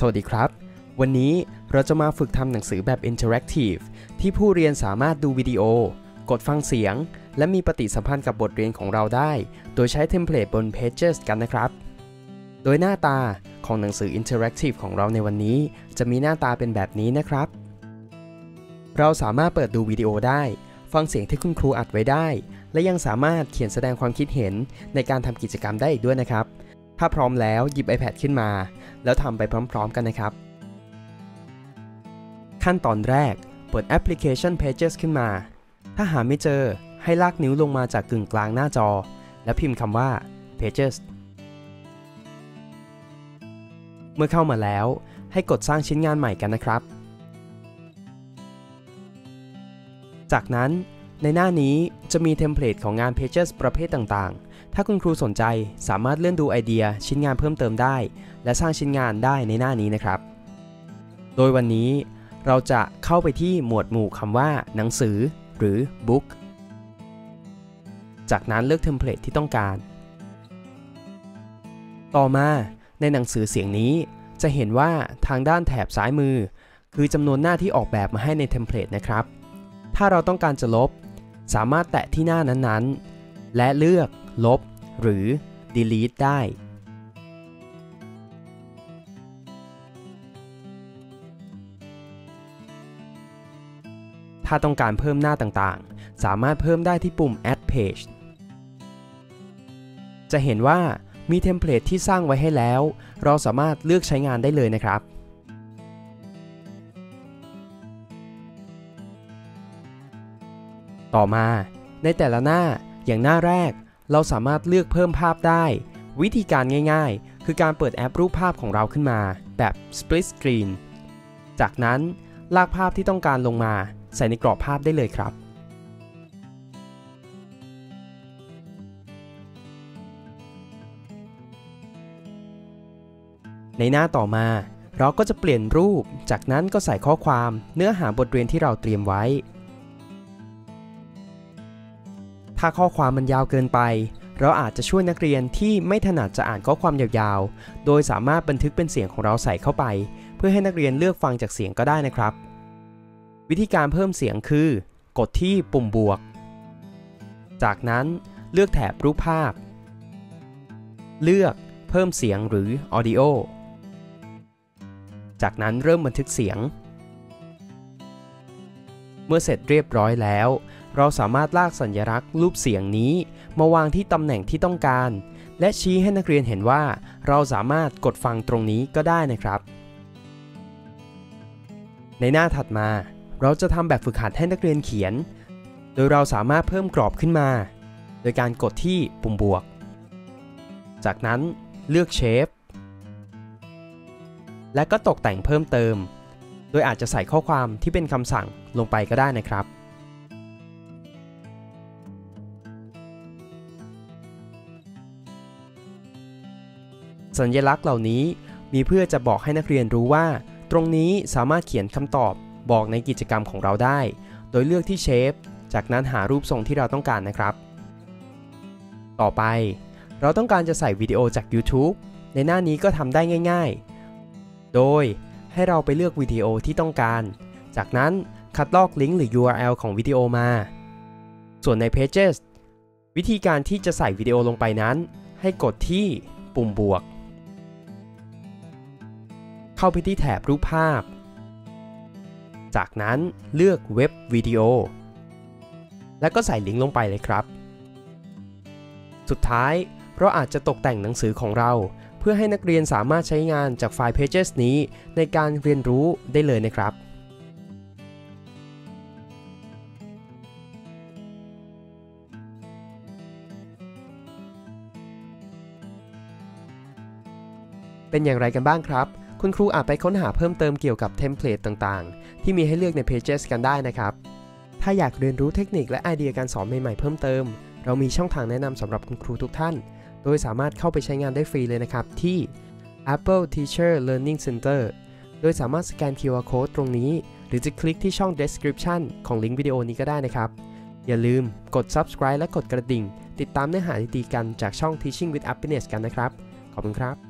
สวัสดีครับ วันนี้เราจะมาฝึกทำหนังสือแบบ Interactive ที่ผู้เรียนสามารถดูวิดีโอ กดฟังเสียง และมีปฏิสัมพันธ์กับบทเรียนของเราได้ โดยใช้เทมเพลตบน Pages กันนะครับ โดยหน้าตาของหนังสือ Interactive ของเราในวันนี้ จะมีหน้าตาเป็นแบบนี้นะครับ เราสามารถเปิดดูวิดีโอได้ ฟังเสียงที่คุณครูอัดไว้ได้ และยังสามารถเขียนแสดงความคิดเห็นในการทำกิจกรรมได้อีกด้วยนะครับ ถ้าพร้อมแล้วหยิบ iPad ขึ้นมา แล้วทำไปพร้อมๆกันนะครับ ขั้นตอนแรก เปิดแอปพลิเคชัน Pages ขึ้นมา ถ้าหาไม่เจอให้ลากนิ้วลงมาจากกึ่งกลางหน้าจอ แล้วพิมพ์คำว่า Pages เมื่อเข้ามาแล้วให้กดสร้างชิ้นงานใหม่กันนะครับ จากนั้น ในหน้านี้จะมีเทมเพลตของงาน Pages ประเภทต่างๆ ถ้าคุณครูสนใจสามารถเลื่อนดูไอเดียชิ้นงานเพิ่มเติมได้ และสร้างชิ้นงานได้ในหน้านี้นะครับ โดยวันนี้เราจะเข้าไปที่หมวดหมู่คำว่า หนังสือ หรือ book จากนั้นเลือกเทมเพลตที่ต้องการ ต่อมาในหนังสือเสียงนี้จะเห็นว่าทางด้านแถบซ้ายมือ คือจำนวนหน้าที่ออกแบบมาให้ในเทมเพลตนะครับ ถ้าเราต้องการจะลบ สามารถแตะที่หน้านั้นๆ และเลือก ลบ หรือ delete ได้ ถ้าต้องการเพิ่มหน้าต่างๆ สามารถเพิ่มได้ที่ปุ่ม add page จะเห็นว่ามีเทมเพลตที่สร้างไว้ให้แล้ว เราสามารถเลือกใช้งานได้เลยนะครับ ต่อมา ในแต่ละหน้าอย่างหน้าแรก เราสามารถเลือกเพิ่มภาพได้ วิธีการง่ายๆ คือการเปิดแอปรูปภาพของเราขึ้นมาแบบ split screen จากนั้นลากภาพที่ต้องการลงมา ใส่ในกรอบภาพได้เลยครับ ในหน้าต่อมาเราก็จะเปลี่ยนรูป จากนั้นก็ใส่ข้อความเนื้อหาบทเรียนที่เราเตรียมไว้ ถ้าข้อความมันยาวเกินไป เราอาจจะช่วยนักเรียนที่ไม่ถนัดจะอ่านข้อความยาวๆ โดยสามารถบันทึกเป็นเสียงของเราใส่เข้าไป เพื่อให้นักเรียนเลือกฟังจากเสียงก็ได้นะครับ วิธีการเพิ่มเสียงคือ กดที่ปุ่มบวก จากนั้นเลือกแถบรูปภาพ เลือกเพิ่มเสียงหรือ Audio จากนั้นเริ่มบันทึกเสียง เมื่อเสร็จเรียบร้อยแล้ว เราสามารถลากสัญลักษณ์รูปเสียงนี้ มาวางที่ตำแหน่งที่ต้องการ และชี้ให้นักเรียนเห็นว่า เราสามารถกดฟังตรงนี้ก็ได้นะครับ ในหน้าถัดมา เราจะทำแบบฝึกหัดให้นักเรียนเขียน โดยเราสามารถเพิ่มกรอบขึ้นมา โดยการกดที่ปุ่มบวก จากนั้นเลือกเชฟและก็ตกแต่งเพิ่มเติม โดยอาจจะใส่ข้อความที่เป็นคำสั่งลงไปก็ได้นะครับ สัญลักษณ์เหล่านี้มีเพื่อจะบอกให้นักเรียนรู้ว่า ตรงนี้สามารถเขียนคำตอบบอกในกิจกรรมของเราได้ โดยเลือกที่เชฟ จากนั้นหารูปทรงที่เราต้องการนะครับ ต่อไป เราต้องการจะใส่วิดีโอจาก YouTube ในหน้านี้ก็ทำได้ง่าย ๆ โดยให้เราไปเลือกวิดีโอที่ต้องการ จากนั้นคัดลอกลิงก์หรือ URL ของวิดีโอมา ส่วนใน Pages วิธีการที่จะใส่วิดีโอลงไปนั้น ให้กดที่ปุ่มบวก เข้าไปที่แถบรูปภาพ จากนั้นเลือกเว็บวิดีโอ แล้วก็ใส่ลิงก์ลงไปเลยครับ สุดท้ายเราอาจจะตกแต่งหนังสือของเรา เพื่อให้นักเรียนสามารถใช้งานจากไฟล์ Pages นี้ในการเรียนรู้ได้เลยนะครับเป็นอย่างไรกันบ้างครับ คุณครูอาจไปค้นหาเพิ่มเติมเกี่ยวกับเทมเพลตต่างๆ ที่มีให้เลือกใน Pages กันได้นะครับ ถ้าอยากเรียนรู้เทคนิคและไอเดียการสอนใหม่ๆเพิ่มเติม เรามีช่องทางแนะนำสำหรับคุณครูทุกท่าน โดยสามารถเข้าไปใช้งานได้ฟรีเลยนะครับ ที่ Apple Teacher Learning Center โดยสามารถสแกน QR Code ตรงนี้ หรือจะคลิกที่ช่อง description ของลิงก์วิดีโอนี้ก็ได้นะครับ อย่าลืมกด subscribe และกดกระดิ่ง ติดตามเนื้อหาดีๆกันจากช่อง Teaching with Happiness กันนะครับ ขอบคุณครับ